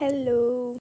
hello.